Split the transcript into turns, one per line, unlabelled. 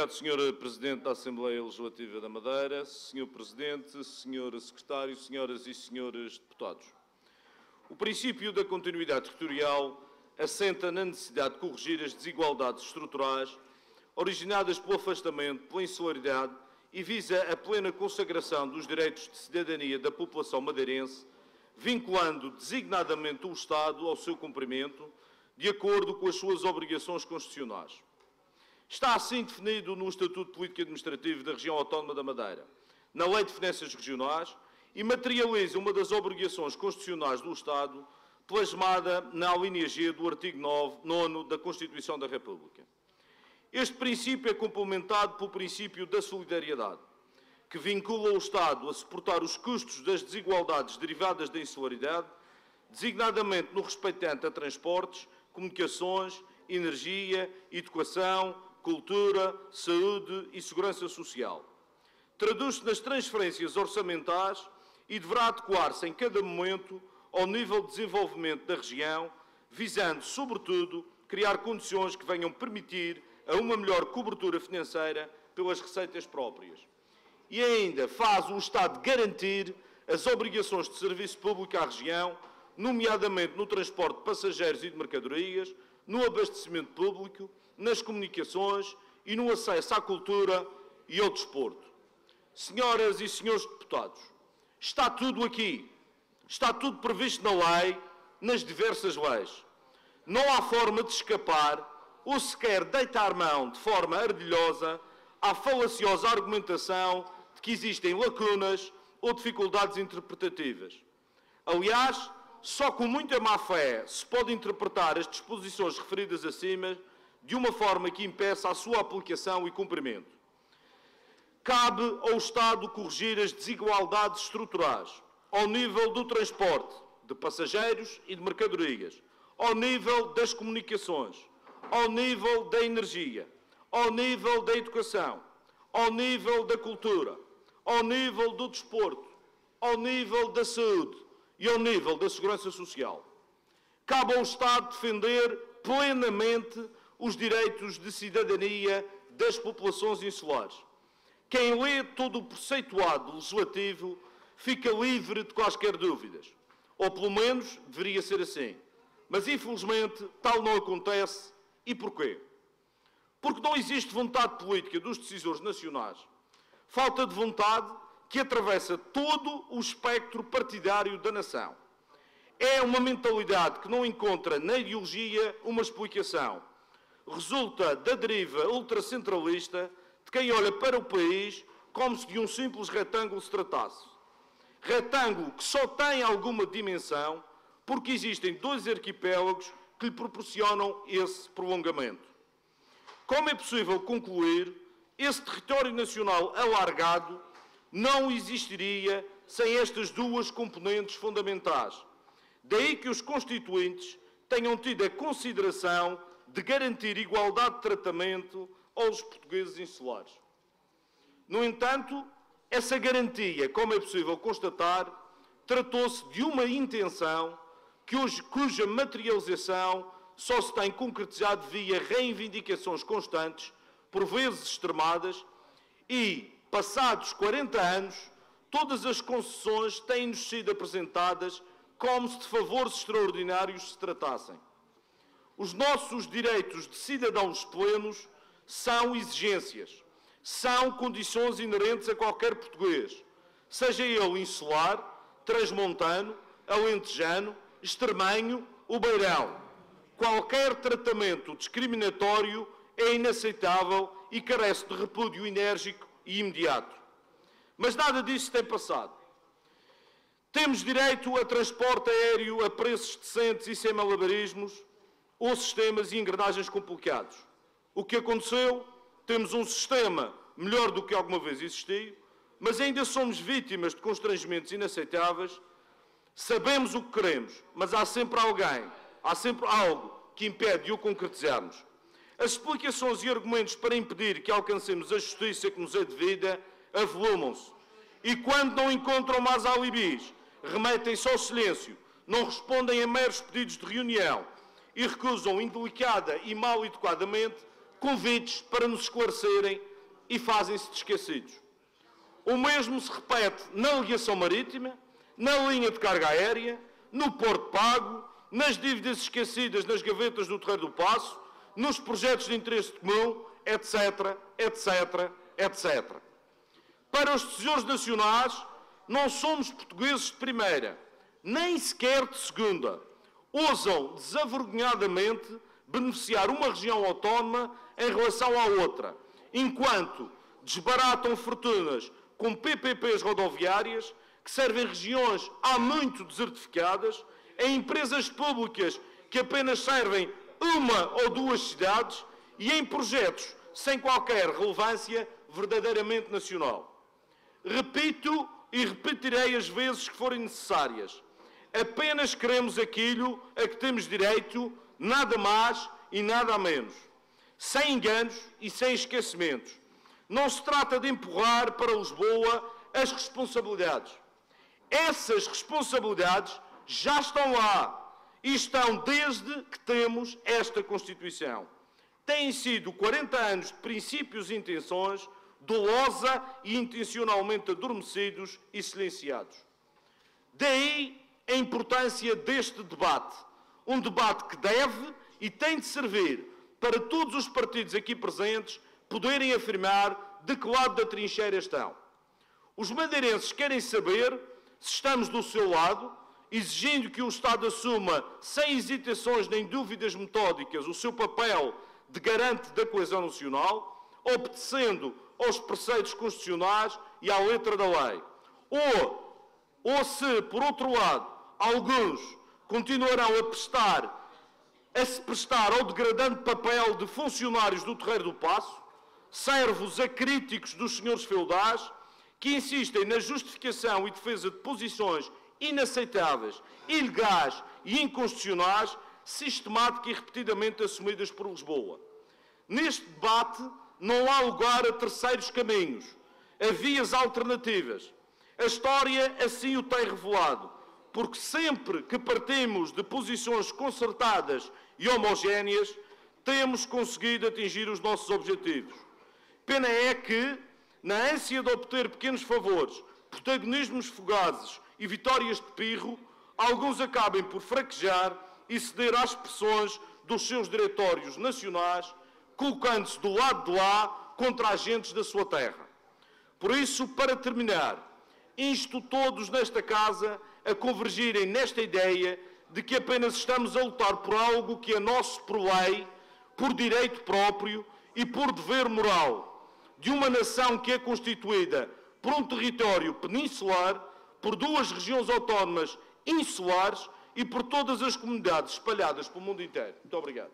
obrigado, Sr. Presidente da Assembleia Legislativa da Madeira, Sr. Presidente, Sr. Secretário, Senhoras e Senhores Deputados. O princípio da continuidade territorial assenta na necessidade de corrigir as desigualdades estruturais originadas pelo afastamento, pela insularidade e visa a plena consagração dos direitos de cidadania da população madeirense, vinculando designadamente o Estado ao seu cumprimento, de acordo com as suas obrigações constitucionais. Está assim definido no Estatuto Político e Administrativo da Região Autónoma da Madeira, na Lei de Finanças Regionais e materializa uma das obrigações constitucionais do Estado, plasmada na linha G do artigo 9, 9 da Constituição da República. Este princípio é complementado pelo princípio da solidariedade, que vincula o Estado a suportar os custos das desigualdades derivadas da insularidade, designadamente no respeitante a transportes, comunicações, energia, educação, cultura, saúde e segurança social. Traduz-se nas transferências orçamentais e deverá adequar-se em cada momento ao nível de desenvolvimento da região, visando, sobretudo, criar condições que venham permitir a uma melhor cobertura financeira pelas receitas próprias. E ainda faz o Estado garantir as obrigações de serviço público à região, nomeadamente no transporte de passageiros e de mercadorias, no abastecimento público, nas comunicações e no acesso à cultura e ao desporto. Senhoras e senhores deputados, está tudo aqui. Está tudo previsto na lei, nas diversas leis. Não há forma de escapar ou sequer deitar mão de forma ardilhosa à falaciosa argumentação de que existem lacunas ou dificuldades interpretativas. Aliás, só com muita má-fé se pode interpretar as disposições referidas acima de uma forma que impeça a sua aplicação e cumprimento. Cabe ao Estado corrigir as desigualdades estruturais ao nível do transporte de passageiros e de mercadorias, ao nível das comunicações, ao nível da energia, ao nível da educação, ao nível da cultura, ao nível do desporto, ao nível da saúde e ao nível da segurança social. Cabe ao Estado defender plenamente os direitos de cidadania das populações insulares. Quem lê todo o preceituado legislativo fica livre de quaisquer dúvidas. Ou pelo menos deveria ser assim. Mas infelizmente tal não acontece. E porquê? Porque não existe vontade política dos decisores nacionais. Falta de vontade que atravessa todo o espectro partidário da nação. É uma mentalidade que não encontra na ideologia uma explicação resulta da deriva ultracentralista de quem olha para o país como se de um simples retângulo se tratasse. Retângulo que só tem alguma dimensão porque existem dois arquipélagos que lhe proporcionam esse prolongamento. Como é possível concluir, esse território nacional alargado não existiria sem estas duas componentes fundamentais. Daí que os constituintes tenham tido a consideração de garantir igualdade de tratamento aos portugueses insulares. No entanto, essa garantia, como é possível constatar, tratou-se de uma intenção que hoje, cuja materialização só se tem concretizado via reivindicações constantes, por vezes extremadas, e, passados 40 anos, todas as concessões têm-nos sido apresentadas como se de favores extraordinários se tratassem. Os nossos direitos de cidadãos plenos são exigências, são condições inerentes a qualquer português, seja ele insular, transmontano, alentejano, extremanho ou beirão. Qualquer tratamento discriminatório é inaceitável e carece de repúdio enérgico e imediato. Mas nada disso tem passado. Temos direito a transporte aéreo a preços decentes e sem malabarismos, ou sistemas e engrenagens complicados. O que aconteceu? Temos um sistema melhor do que alguma vez existiu, mas ainda somos vítimas de constrangimentos inaceitáveis. Sabemos o que queremos, mas há sempre alguém, há sempre algo que impede de o concretizarmos. As explicações e argumentos para impedir que alcancemos a justiça que nos é devida avolumam-se. E quando não encontram mais alibis, remetem-se ao silêncio, não respondem a meros pedidos de reunião, e recusam indelicada e mal educadamente convites para nos esclarecerem e fazem-se esquecidos. O mesmo se repete na ligação marítima, na linha de carga aérea, no Porto Pago, nas dívidas esquecidas nas gavetas do Terreiro do Passo, nos projetos de interesse comum, etc, etc, etc. Para os tesouros nacionais, não somos portugueses de primeira, nem sequer de segunda. Ousam desavergonhadamente beneficiar uma região autónoma em relação à outra, enquanto desbaratam fortunas com PPPs rodoviárias que servem regiões há muito desertificadas, em empresas públicas que apenas servem uma ou duas cidades e em projetos sem qualquer relevância verdadeiramente nacional. Repito e repetirei as vezes que forem necessárias. Apenas queremos aquilo a que temos direito, nada mais e nada menos. Sem enganos e sem esquecimentos. Não se trata de empurrar para Lisboa as responsabilidades. Essas responsabilidades já estão lá e estão desde que temos esta Constituição. Têm sido 40 anos de princípios e intenções dolosa e intencionalmente adormecidos e silenciados. Daí a importância deste debate. Um debate que deve e tem de servir para todos os partidos aqui presentes poderem afirmar de que lado da trincheira estão. Os madeirenses querem saber se estamos do seu lado, exigindo que o Estado assuma, sem hesitações nem dúvidas metódicas, o seu papel de garante da coesão nacional, obedecendo aos preceitos constitucionais e à letra da lei. Ou, ou se, por outro lado, alguns continuarão a prestar a se prestar ao degradante papel de funcionários do Terreiro do Passo, servos acríticos dos senhores feudais, que insistem na justificação e defesa de posições inaceitáveis, ilegais e inconstitucionais, sistemática e repetidamente assumidas por Lisboa. Neste debate, não há lugar a terceiros caminhos, a vias alternativas. A história assim o tem revelado, porque sempre que partimos de posições concertadas e homogéneas, temos conseguido atingir os nossos objetivos. Pena é que, na ânsia de obter pequenos favores, protagonismos fugazes e vitórias de pirro, alguns acabem por fraquejar e ceder às pressões dos seus diretórios nacionais colocando-se do lado de lá contra agentes da sua terra. Por isso, para terminar, insto todos nesta casa a convergirem nesta ideia de que apenas estamos a lutar por algo que é nosso por lei, por direito próprio e por dever moral, de uma nação que é constituída por um território peninsular, por duas regiões autónomas insulares e por todas as comunidades espalhadas pelo mundo inteiro. Muito obrigado.